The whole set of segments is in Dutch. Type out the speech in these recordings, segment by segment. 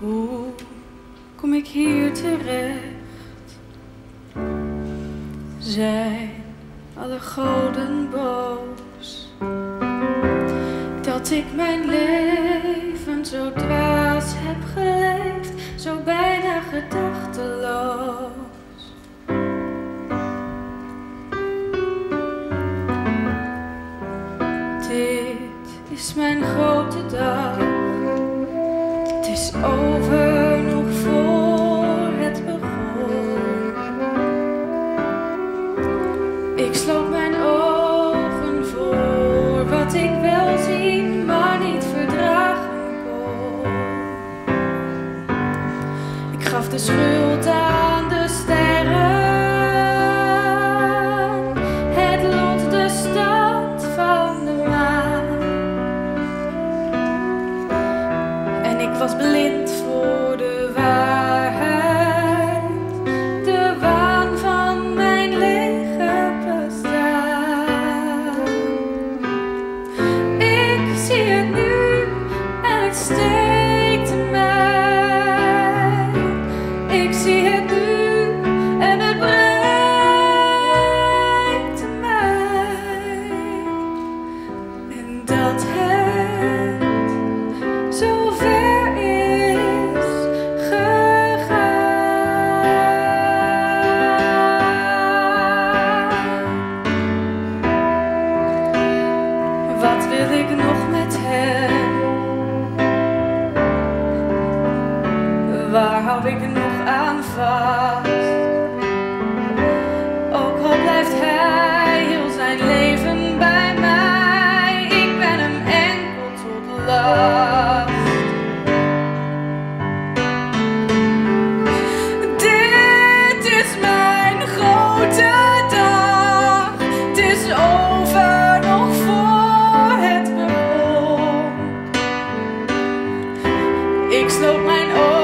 Hoe kom ik hier terecht? Zijn alle goden boos dat ik mijn leven zo dwaas heb geleefd, zo bijna gedachteloos. Dit is mijn over nog voor het begon. Ik sloot mijn ogen voor wat ik wel zien, maar niet verdragen kon. Ik gaf de schuld aan vast? Ook al blijft hij heel zijn leven bij mij, ik ben hem enkel tot last. Dit is mijn grote dag. Het is over nog voor het begon. Ik sloot mijn ogen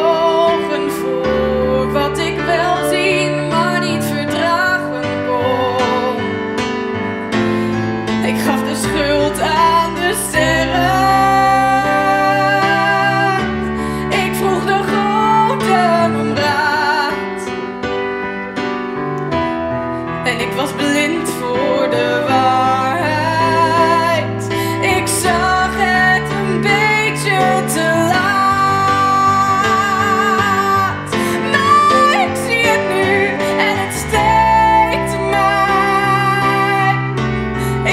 En ik was blind voor de waarheid. Ik zag het een beetje te laat. Maar ik zie het nu en het steekt mij.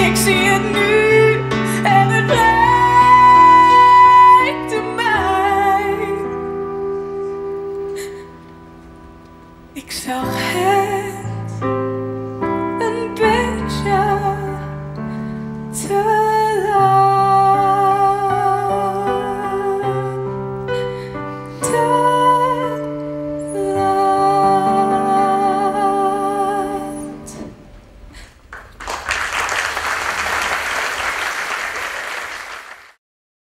Ik zie het nu en het breekt mij. Ik zag het